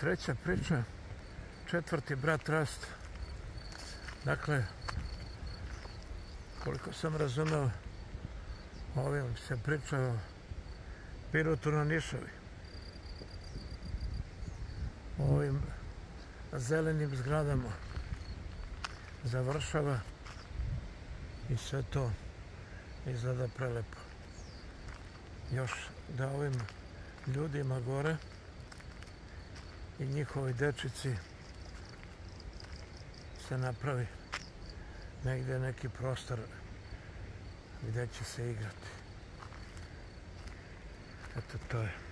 treća priča, četvrti brat Rast. Dakle, koliko sam razumeo, ovim se priča o Pirotu na Nišavi. O ovim zelenim zgradama završava i sve to izgleda prelepo. Još da ovim ljudima gore i njihovoj dečici se napravi negde neki prostor gde će se igrati. Eto to je.